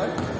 right?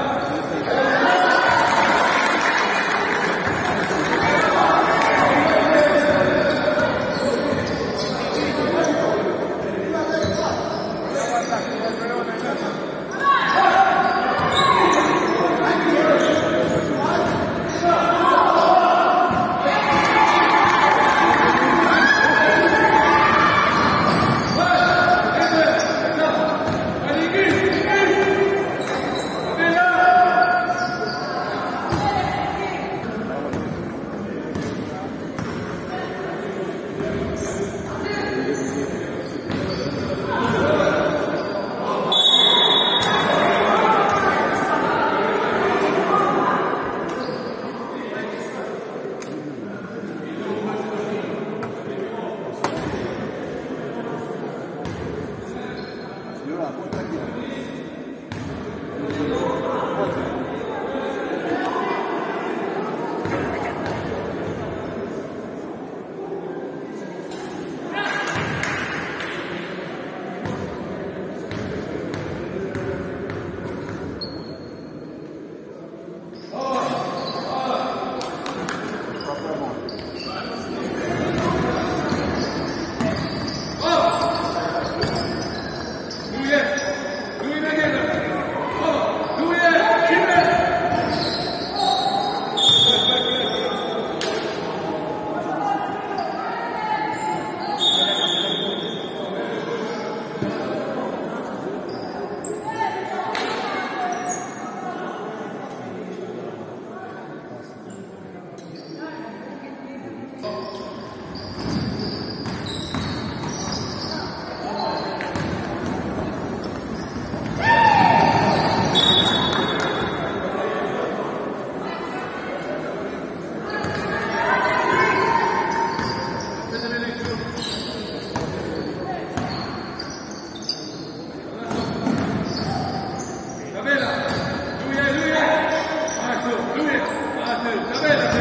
く。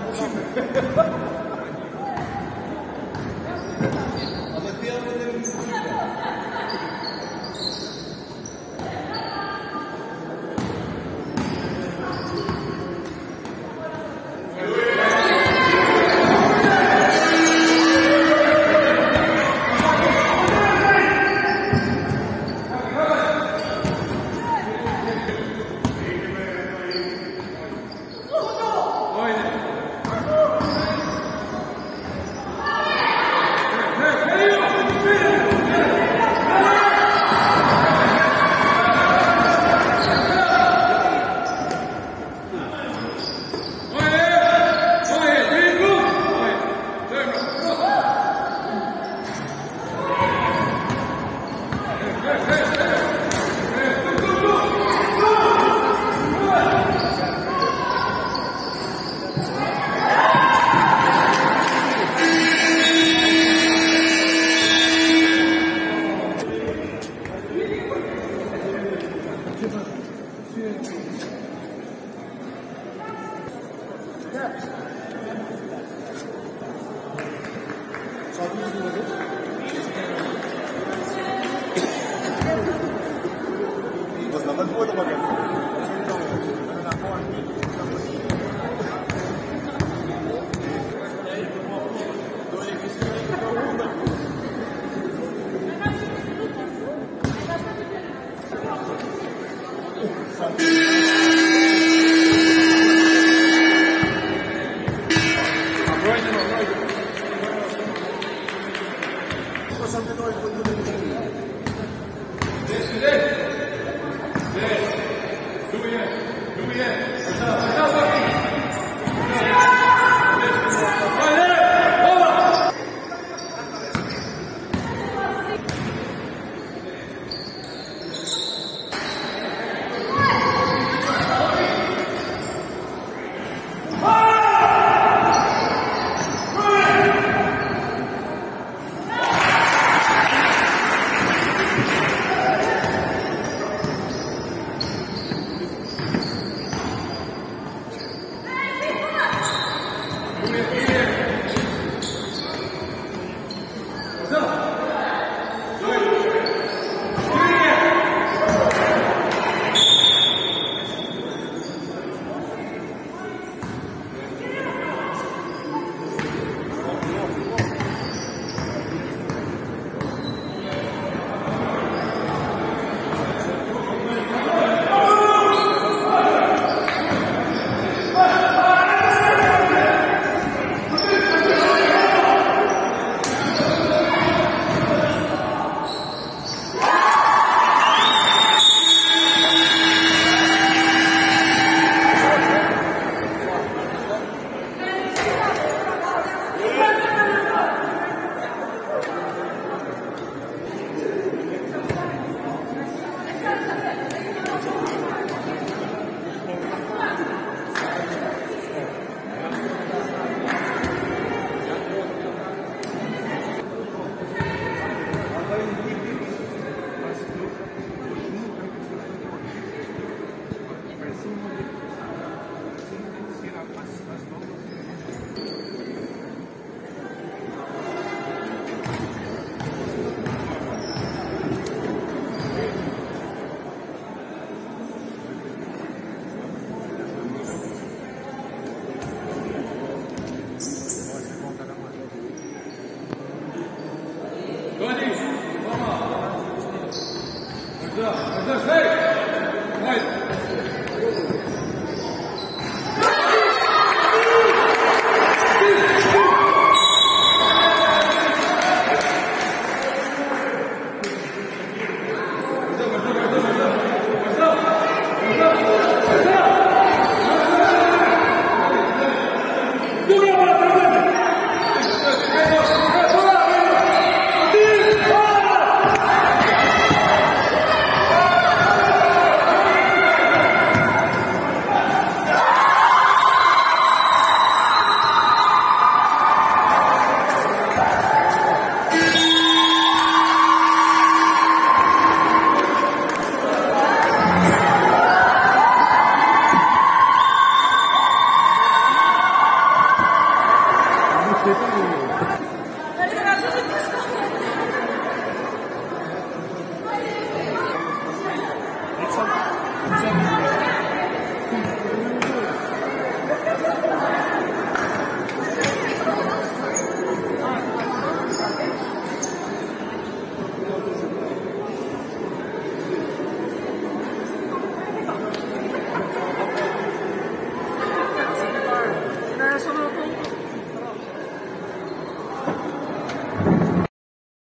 posible.